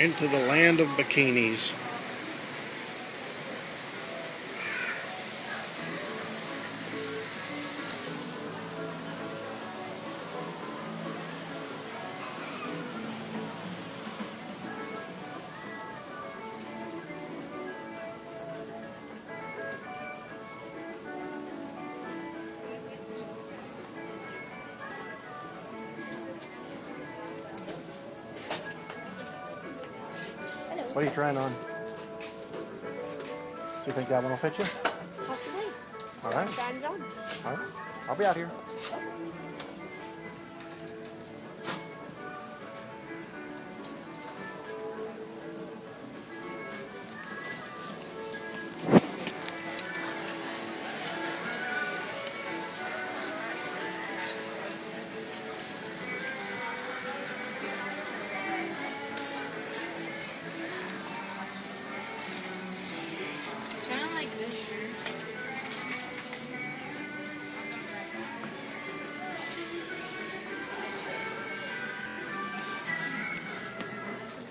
into the land of bikinis. What are you trying on? Do you think that one will fit you? Possibly. All right. Trying it on. All right. I'll be out here.